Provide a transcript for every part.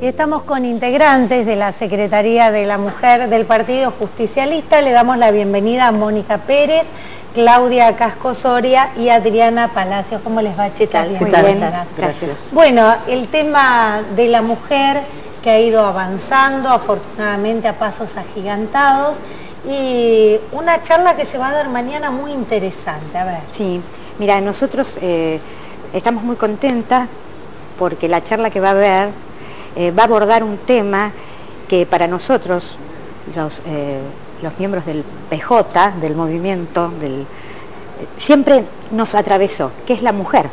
Y estamos con integrantes de la Secretaría de la Mujer del Partido Justicialista. Le damos la bienvenida a Mónica Pérez, Claudia Casco Soria y Adriana Palacios. ¿Cómo les va, chicas? ¿Qué tal? Gracias. Bueno, el tema de la mujer que ha ido avanzando, afortunadamente a pasos agigantados, y una charla que se va a dar mañana muy interesante. A ver. Sí, mira, nosotros eh, estamos muy contentas porque la charla que va a haber eh, va a abordar un tema que para nosotros, los, eh, los miembros del PJ, del movimiento, del, siempre nos atravesó, que es la mujer.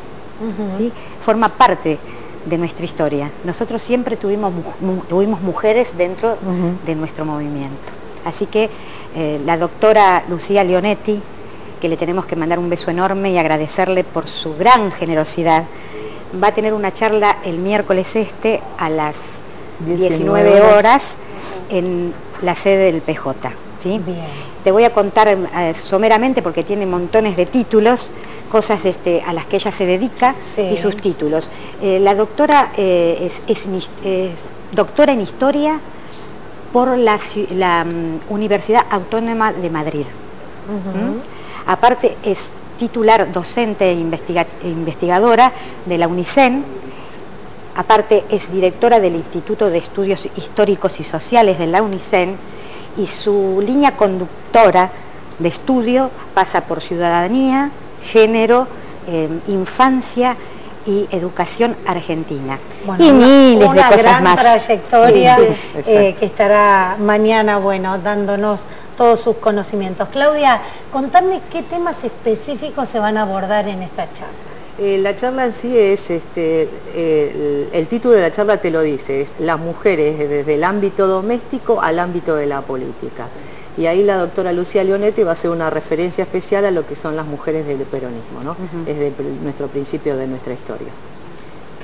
Forma parte de nuestra historia. Nosotros siempre tuvimos, tuvimos mujeres dentro de nuestro movimiento. Así que eh, la doctora Lucía Leonetti, que le tenemos que mandar un beso enorme y agradecerle por su gran generosidad, va a tener una charla el miércoles este a las 19, horas en la sede del PJ. ¿sí? Te voy a contar eh, someramente, porque tiene montones de títulos, cosas este, a las que ella se dedica y sus títulos. Eh, la doctora eh, es, doctora en Historia por la, mm, Universidad Autónoma de Madrid. ¿Mm? Aparte es titular docente e investigadora de la UNICEN, aparte es directora del Instituto de Estudios Históricos y Sociales de la UNICEN y su línea conductora de estudio pasa por ciudadanía, género, eh, infancia y educación argentina. y miles de cosas más. trayectoria eh, que estará mañana, bueno, dándonos todos sus conocimientos. Claudia, contame qué temas específicos se van a abordar en esta charla. Eh, la charla en sí es, este, el, título de la charla te lo dice, es las mujeres desde el ámbito doméstico al ámbito de la política. Y ahí la doctora Lucía Leonetti va a hacer una referencia especial a lo que son las mujeres del peronismo, ¿no? desde nuestro principio de nuestra historia.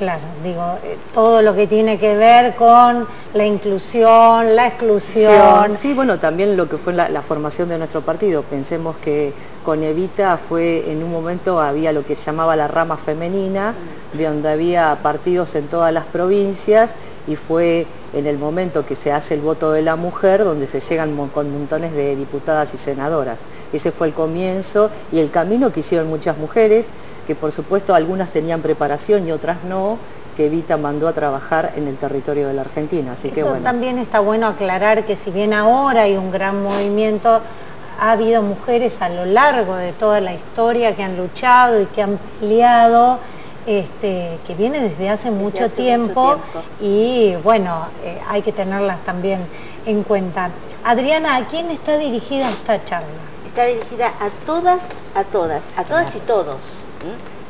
Claro, digo, eh, todo lo que tiene que ver con la inclusión, la exclusión. Sí, bueno, también lo que fue la, formación de nuestro partido. Pensemos que con Evita fue, en un momento había lo que llamaba la rama femenina, de donde había partidos en todas las provincias y fue en el momento que se hace el voto de la mujer donde se llegan con montones de diputadas y senadoras. Ese fue el comienzo y el camino que hicieron muchas mujeres que por supuesto algunas tenían preparación y otras no, que Evita mandó a trabajar en el territorio de la Argentina. Así que bueno. también está bueno aclarar que si bien ahora hay un gran movimiento, ha habido mujeres a lo largo de toda la historia que han luchado y que han peleado, este, que viene desde hace, mucho, tiempo, y bueno, eh, hay que tenerlas también en cuenta. Adriana, ¿a quién está dirigida esta charla? Está dirigida a todas, a todas, a todas y todos.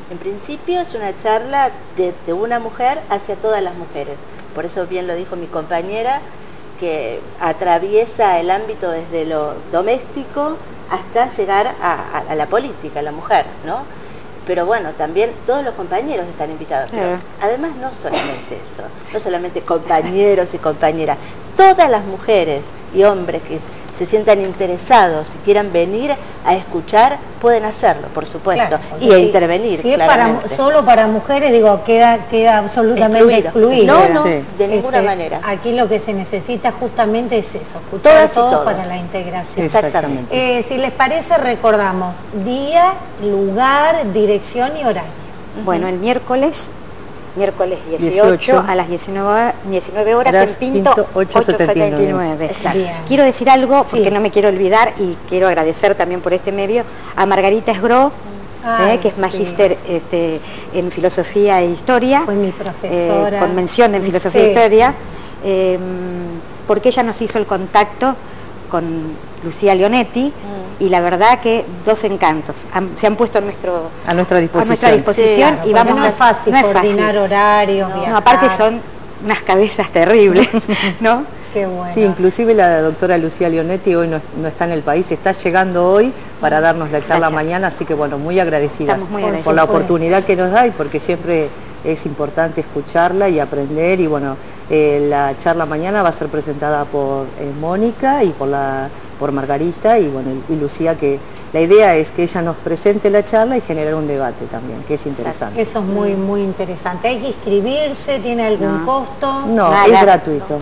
En principio es una charla de, una mujer hacia todas las mujeres. Por eso bien lo dijo mi compañera, que atraviesa el ámbito desde lo doméstico hasta llegar a, la política, a la mujer, ¿no? Pero bueno, también todos los compañeros están invitados. además no solamente eso, no solamente compañeros y compañeras, todas las mujeres y hombres que se sientan interesados y quieran venir a escuchar, pueden hacerlo, por supuesto, y a intervenir. Si es para, solo para mujeres, digo, queda, queda absolutamente excluido. No, no, de ninguna este, manera. Aquí lo que se necesita justamente es eso, escuchar todos, para la integración. Exactamente. Eh, si les parece, recordamos día, lugar, dirección y horario. Bueno, el miércoles miércoles 18, a las 19, 19 horas en Pinto, 879. Quiero decir algo, porque no me quiero olvidar y quiero agradecer también por este medio a Margarita Esgro, eh, que es magíster este, en filosofía e historia. Fue mi profesora. Eh, con mención en filosofía e historia, em, porque ella nos hizo el contacto con Lucía Leonetti, mm. y la verdad que dos encantos. se han puesto a, nuestro, a nuestra disposición. disposición y vamos no es fácil coordinar horarios, no, aparte son unas cabezas terribles, ¿no? Qué bueno. Sí, inclusive la doctora Lucía Leonetti hoy no, está en el país, está llegando hoy para darnos la charla mañana, así que bueno, muy agradecidas por la oportunidad que nos da y porque siempre es importante escucharla y aprender y bueno, eh, la charla mañana va a ser presentada por eh, Mónica y por la por Margarita y, bueno, y Lucía que la idea es que ella nos presente la charla y generar un debate también, que es interesante. Eso es muy, muy interesante. ¿Hay que inscribirse? ¿Tiene algún costo? No, Nada. es gratuito.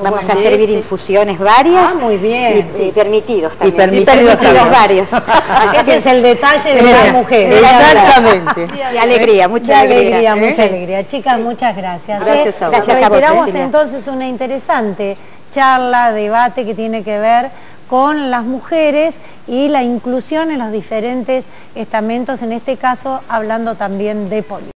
Vamos a servir sí, sí. infusiones varias. Ah, muy bien. Y, y permitidos también. permitidos también. varios. Ese es el detalle de la mujer. Exactamente. Y alegría, mucha alegría. alegría, ¿eh? mucha alegría. Chicas, muchas gracias. Gracias ¿eh? a vos. Gracias a vos, Cecilia. entonces una interesante charla, debate que tiene que ver con las mujeres y la inclusión en los diferentes estamentos, en este caso hablando también de política.